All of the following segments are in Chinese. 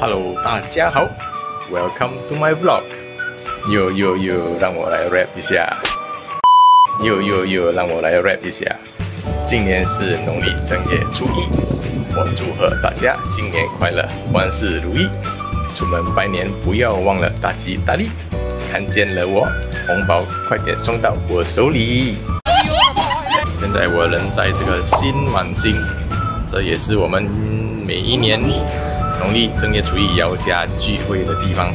Hello，大家好，Welcome to my vlog。又又又，让我来 rap 一下。又又又，让我来 rap 一下。今年是农历正月初一，我祝贺大家新年快乐，万事如意。出门拜年不要忘了大吉大利。看见了我，红包快点送到我手里。现在我人在这个新满星，这也是我们每一年农历正月初一姚家聚会的地方。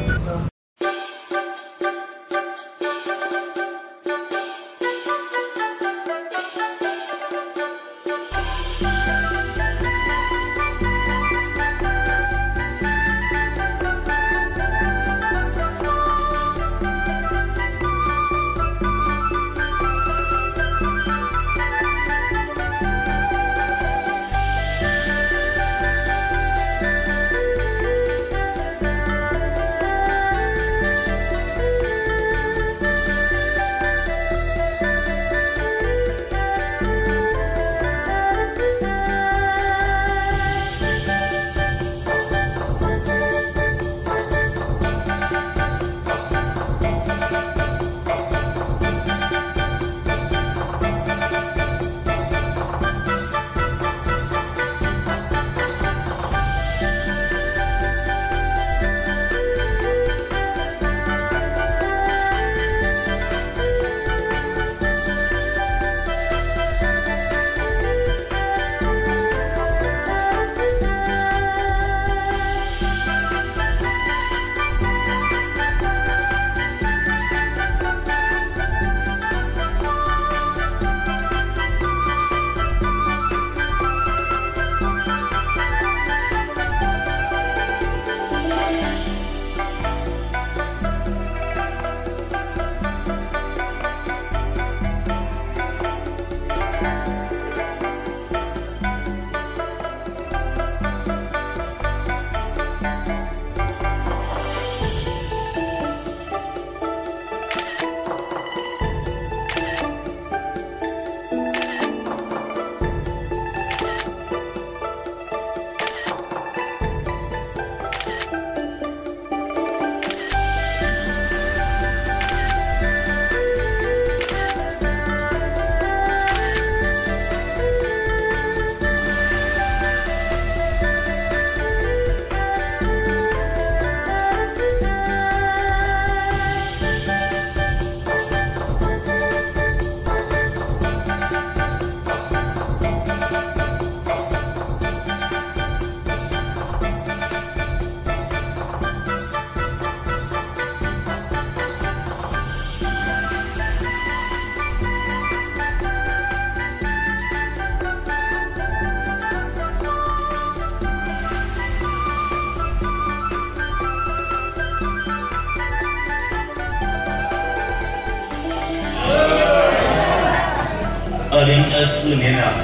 二零二四年了，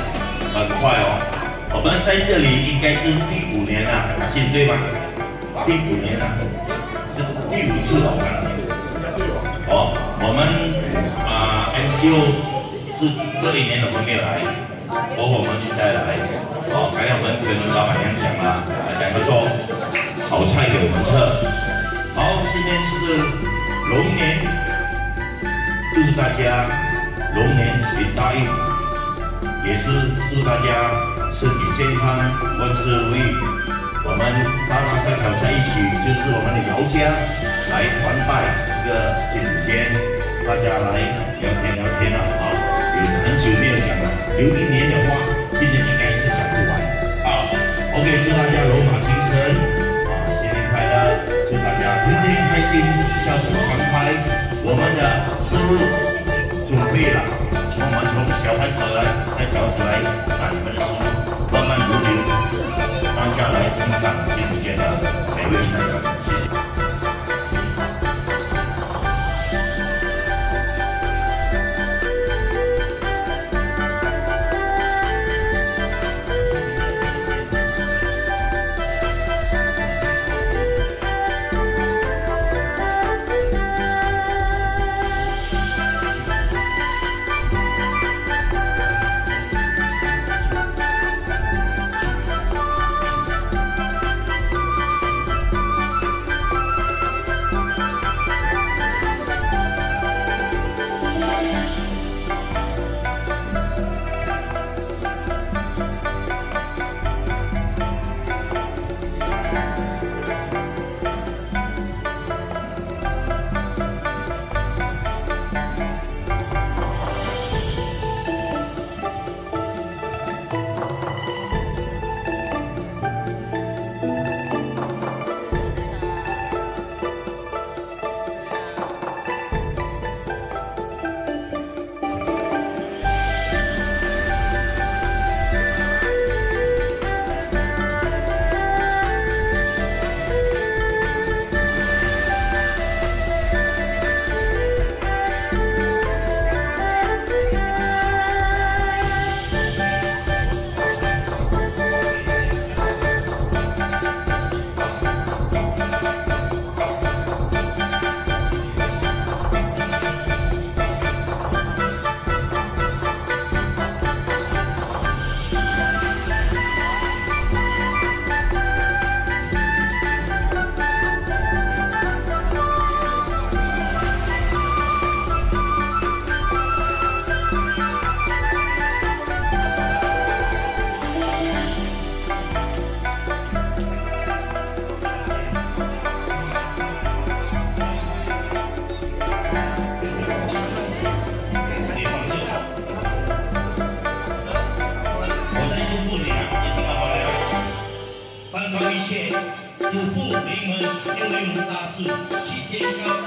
很快哦。我们在这里应该是第五年了，阿信对吗？第五年了，是第五次了。哦，我们啊，MCO 是这一年我们没来，包括我们再来。哦，刚才我们跟老板娘讲了，讲要做好菜给我们吃。好，今天是龙年，祝大家龙年行大运。也是祝大家身体健康，万事如意。我们大大小小在一起，就是我们的姚家来团拜这个金子间，大家来聊天聊天了啊！有很久没有讲了，留一年的话，今年应该是讲不完啊。OK，祝大家龙马精神啊，新年快乐！祝大家天天开心，笑口常开。我们的师傅。小孩子来带小孩子来把你们的书，慢慢如流，大家来欣赏金子间的美味菜六大事，